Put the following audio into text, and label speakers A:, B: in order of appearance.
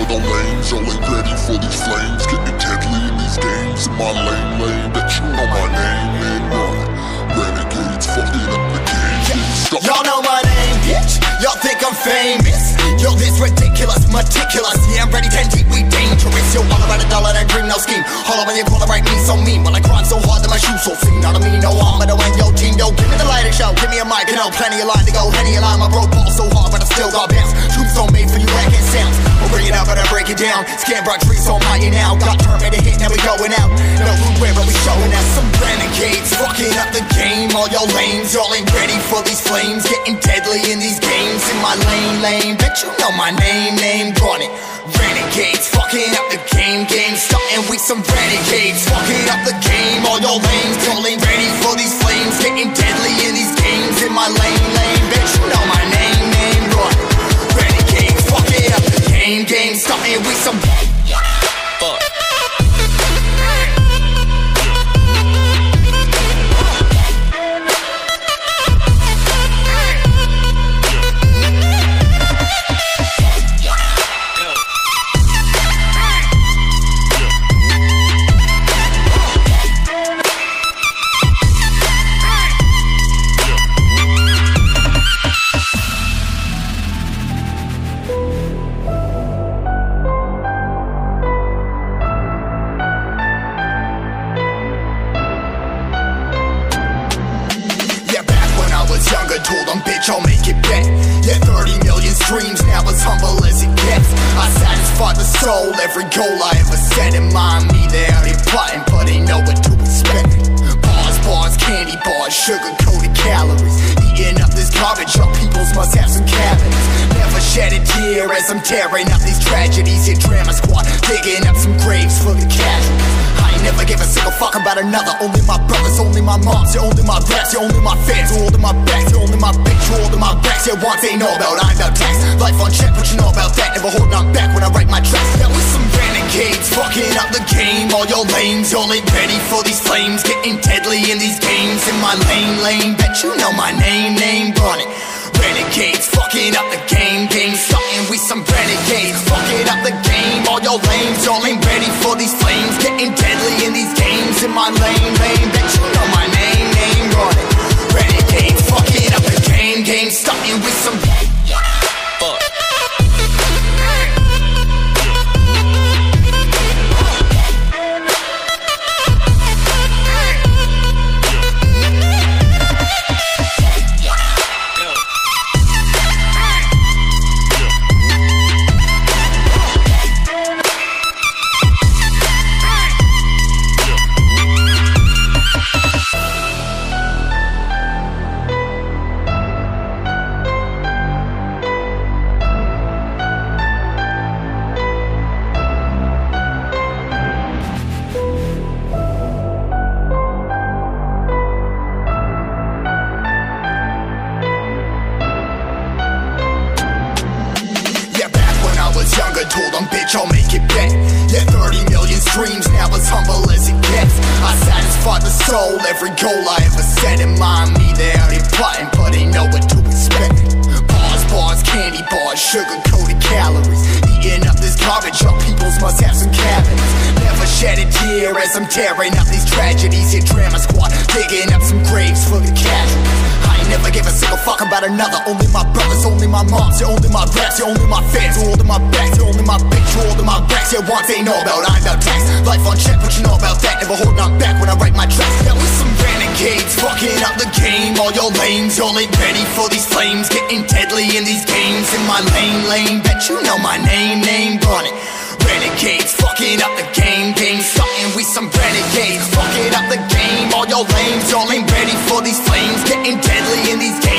A: y'all the lanes, y'all ain't ready for these flames. Getting deadly in these games. In my lane, lane, bet you know my name, name, run. Renegades fucking up the game.
B: Y'all know my name, bitch. Y'all think I'm famous. Yo, this ridiculous, meticulous. Yeah, I'm ready, 10 deep, we dangerous. Yo, all about a dollar, that dream, no scheme. Hollow when you call it right, me so mean. When I grind so hard that my shoes so clean. Not to me, no harm, but when yo team, yo, give me the lighter show. Give me a mic, you know, plenty of line to go. Henny a line, my bro ball so hard, but I still got bounce. Down. Scan brought trees on mighty now. Got made a hit, now we going out. No room where we showing out some renegades. Fucking up the game, all y'all lames. Y'all ain't ready for these flames. Getting deadly in these games. In my lane, lane. Bet you know my name, name. Run it. Renegades, fucking up the game, game. Starting with some renegades. Fucking up the game, humble as it gets. I satisfied the soul, every goal I ever set in mind. Me, they out plotting, but they know what to expect. Bars, bars, candy bars, sugar coated calories. Eating up this garbage, your peoples must have some cabinets. Never shed a tear as I'm tearing up these tragedies. Your drama squad, digging up some graves for the casualties. I ain't never gave a single fuck about another. Only my brothers, only my moms, you're only my raps, you're only my fans, you're only my backs, you're only my bitch, you're only my backs. Yeah, once they know about, I'm about. Life on check, what you know about that? Never holding on back when I write my tracks. Now we some renegades, fucking up the game. All your lanes, y'all ain't ready for these flames. Getting deadly in these games. In my lane, lane, bet you know my name, name, run it. Renegades, fucking up the game, game, starting with some renegades, fucking up the game. All your lanes, y'all ain't ready for these flames, getting deadly in these games. In my lane, lane, bet you know my name, name, run it. Renegades, fucking up the game, game, starting with some. Bitch, I'll make it back. Yeah, 30 million streams, now as humble as it gets. I satisfied the soul, every goal I ever set in mind. Me, they out here plotting, but they know what to expect. Bars, bars, candy bars, sugar coated calories. Eating up this garbage, your peoples must have some cabinets. Never shed a tear as I'm tearing up these tragedies. Your drama squad, digging up some graves for the casualties. Fuck about another. Only my brothers, only my moms, you're only my raps, you're only my fans, you're only my backs, you're only my bitch, you're only my backs. Yeah, once they know about, I'm about tax. Life on check, what you know about that? Never holding on back when I write my tracks. Now we some renegades, fucking up the game. All your lanes, y'all ain't ready for these flames. Getting deadly in these games. In my lane, lane, bet you know my name, name, run it. Renegades, fucking up the game, game, starting with some renegades, fucking up the game. All your lanes, y'all ain't ready for these flames, getting deadly in these games.